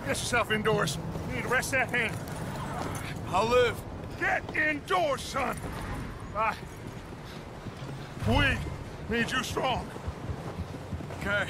get yourself indoors. You need to rest that hand. I'll live. Get indoors, son. I... We need you strong. Okay.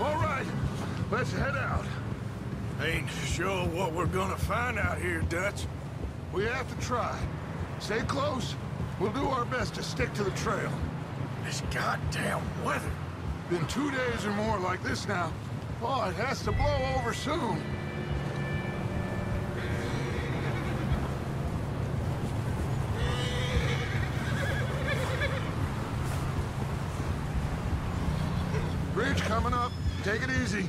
All right, let's head out. Ain't sure what we're gonna find out here, Dutch. We have to try. Stay close. We'll do our best to stick to the trail. This goddamn weather. Been two days or more like this now. Oh, it has to blow over soon. Bridge coming up. Take it easy.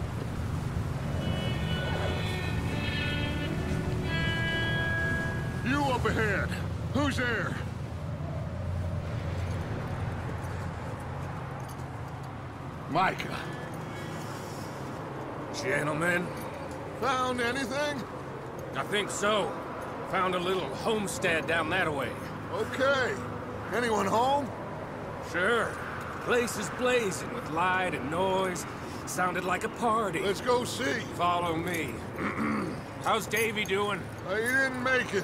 You up ahead. Who's there? Micah. Gentlemen, Found anything? I think so. Found a little homestead down that way. Okay. Anyone home? Sure. Place is blazing with light and noise. Sounded like a party. Let's go see. Follow me. How's Davy doing? Uh, he didn't make it.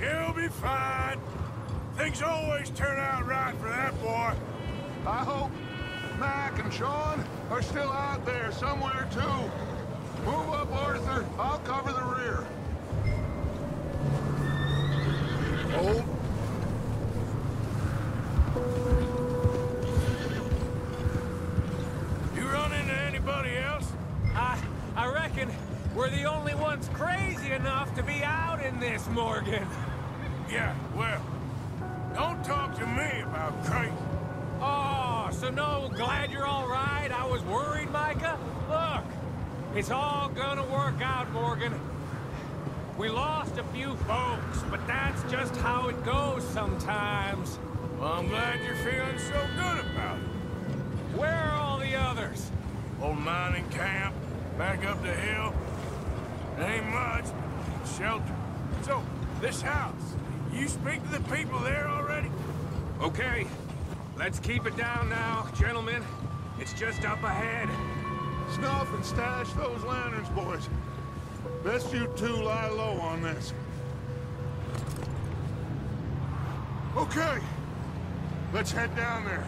He'll be fine. Things always turn out right for that boy. I hope Mac and Sean are still out there somewhere, too. Move up, Arthur. I'll cover the rear. Hold. You run into anybody else? I, I reckon we're the only ones crazy enough to be out in this, Morgan. Yeah, well, don't talk to me about crazy. Oh, so no, glad you're all right. I was worried, Micah. Look, it's all gonna work out, Morgan. We lost a few folks, but that's just how it goes sometimes. Well, I'm glad you're feeling so good about it. Where are all the others? Old mining camp, back up the hill. Ain't much, shelter. So, this house, you speak to the people there already? Okay, let's keep it down now, gentlemen. It's just up ahead. Snuff and stash those lanterns, boys. Best you two lie low on this. Okay. Let's head down there.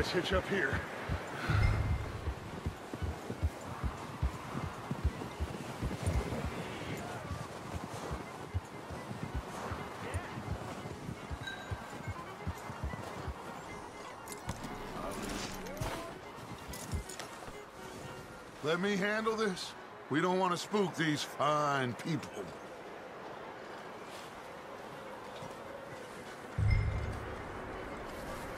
Let's hitch up here. Let me handle this. We don't want to spook these fine people.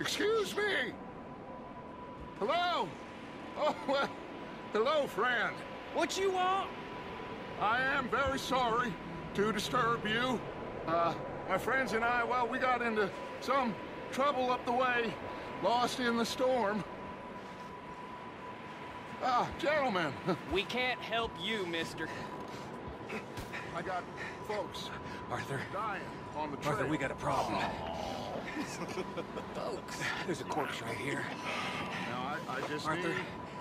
Excuse me. Hello? Oh, well, hello, friend. What you want? I am very sorry to disturb you. Uh, my friends and I, well, we got into some trouble up the way, lost in the storm. Ah, gentlemen, We can't help you, mister. I got folks Arthur. dying on the trail. Arthur, we got a problem. Folks. There's a corpse right here. Now, I, I just Arthur, need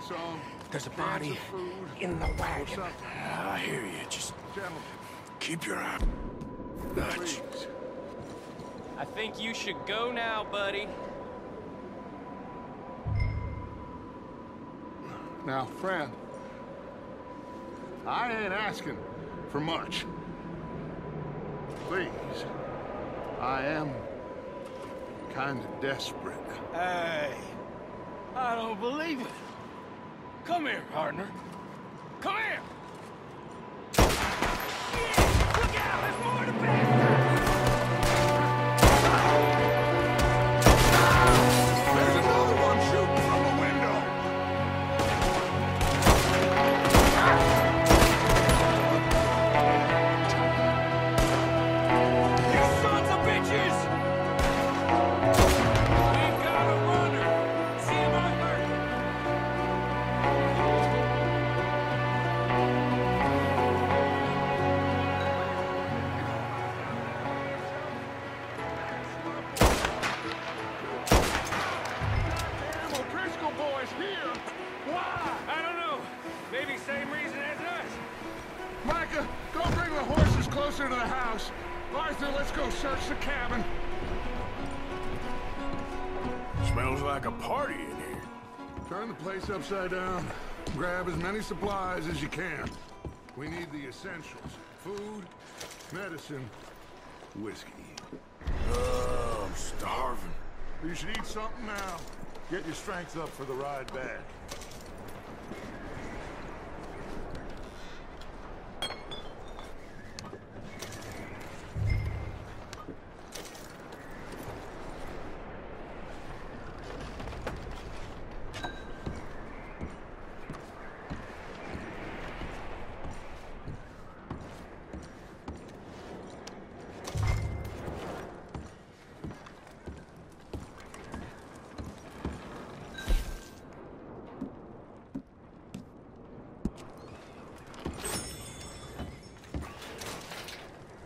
some There's a body food in the wagon. something. Ah, I hear you. Just Gentlemen, keep your eye. please. I think you should go now, buddy. Now, friend, I ain't asking for much. Please, I am kind of desperate. Hey, I don't believe it. Come here, partner. Come here. Look place upside down. Grab as many supplies as you can. We need the essentials. Food, medicine, whiskey. Oh, I'm starving. You should eat something now. Get your strength up for the ride back.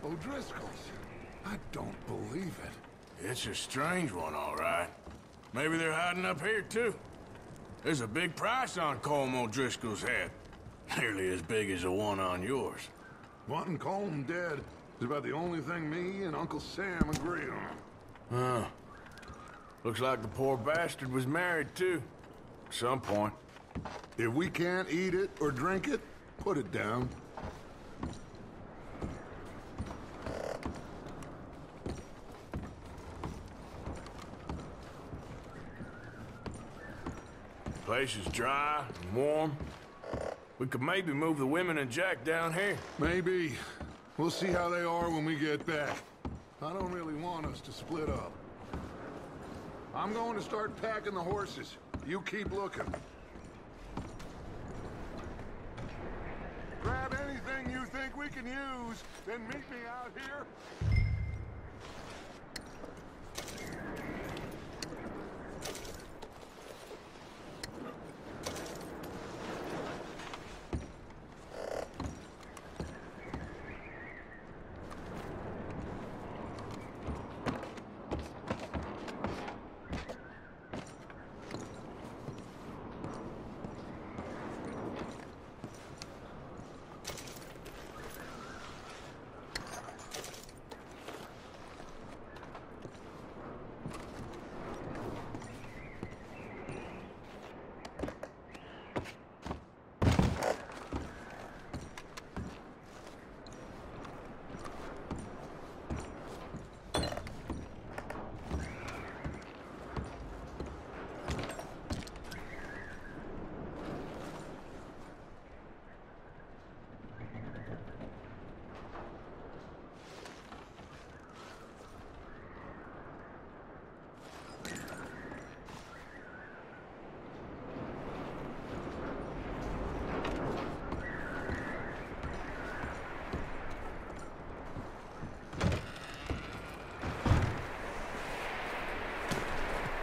O'Driscoll's. I don't believe it. It's a strange one, all right. Maybe they're hiding up here, too. There's a big price on Colm O'Driscoll's head. Nearly as big as the one on yours. Wanting Colm dead is about the only thing me and Uncle Sam agree on. Huh. Looks like the poor bastard was married, too. At some point. If we can't eat it or drink it, put it down. Place is dry and warm. We could maybe move the women and Jack down here. Maybe. We'll see how they are when we get back. I don't really want us to split up. I'm going to start packing the horses. You keep looking. Grab anything you think we can use, then meet me out here.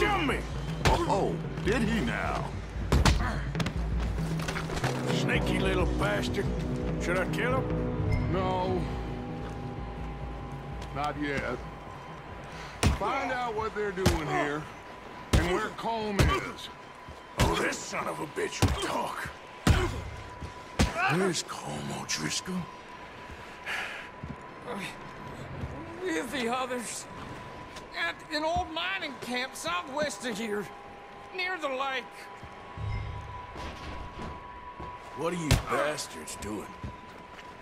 Guy just jumped me. Oh, did he now? Sneaky little bastard. Should I kill him? No. Not yet. Find out what they're doing here, and where Colm is. Oh, this son of a bitch will talk. Where's Colm O'Driscoll? With the others. At an old mining camp southwest of here. Near the lake. What are you bastards doing?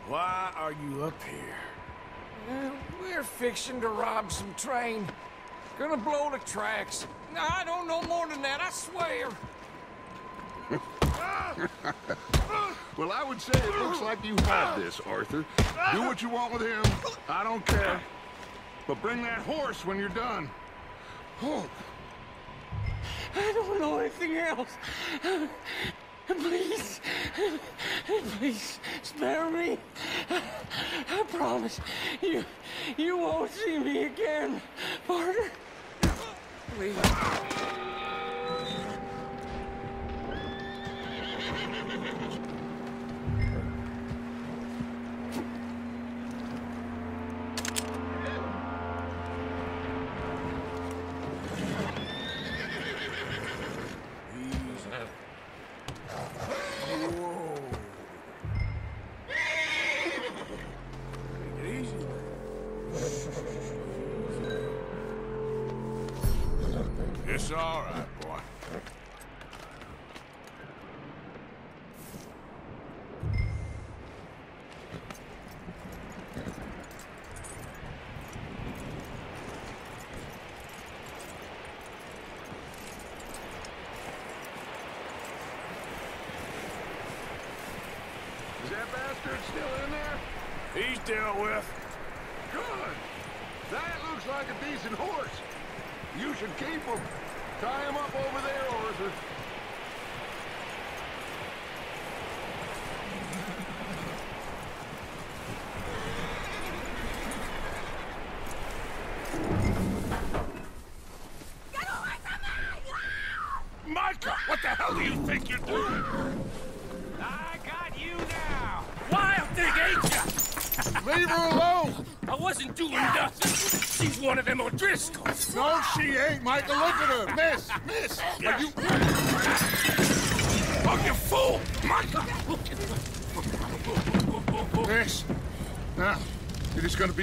Why are you up here? Uh, we're fixing to rob some train. Gonna blow the tracks. I don't know more than that, I swear. Well, I would say it looks like you have this, Arthur. Do what you want with him. I don't care. But bring that horse when you're done. Oh, I don't know anything else. Please, please spare me. I promise you, you won't see me again, partner. Please. Dealt with. Good. That looks like a decent horse. You should keep him. Tie him up over there, Arthur.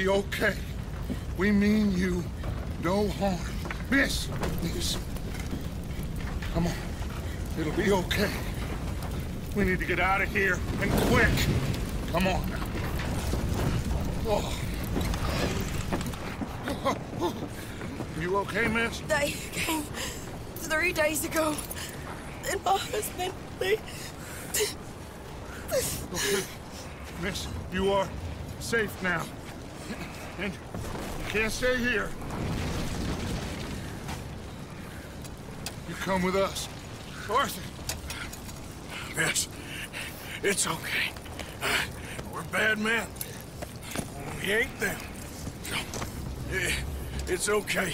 Be okay. We mean you no harm. Miss, miss. Come on. It'll be okay. We need to get out of here, and quick. Come on now. Oh. You okay, miss? They came three days ago. And my husband, they... Okay. Miss, you are safe now. And you can't stay here. You come with us. Arthur! Yes, it's okay. Uh, we're bad men. We ain't them. It's okay.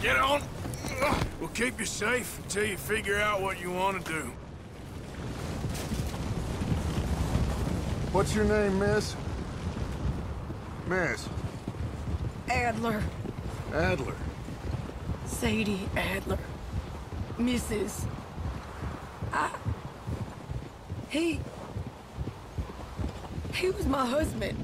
Get on. We'll keep you safe until you figure out what you want to do. What's your name, miss? Adler. Adler. Sadie Adler. Mrs. I... He... He was my husband.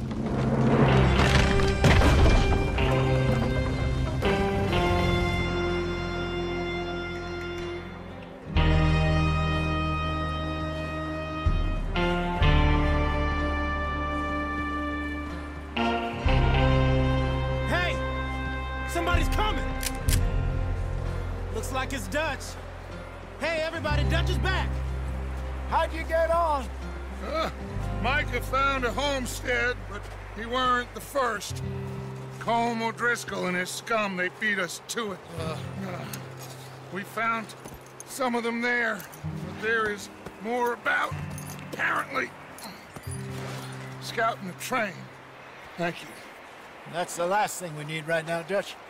Somebody's coming! Looks like it's Dutch. Hey, everybody, Dutch is back! How'd you get on? Uh, Micah found a homestead, but he weren't the first. Colm O'Driscoll and his scum, they beat us to it. Uh, uh, we found some of them there, but there is more about, apparently. Scouting the train. Thank you. That's the last thing we need right now, Dutch.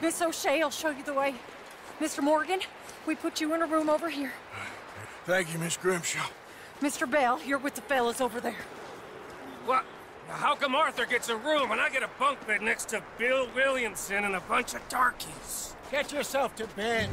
Miss O'Shea I'll show you the way. Mr. Morgan, we put you in a room over here. Thank you, Miss Grimshaw. Mr. Bell, you're with the fellas over there. What? Now How come Arthur gets a room and I get a bunk bed next to Bill Williamson and a bunch of darkies? Get yourself to bed.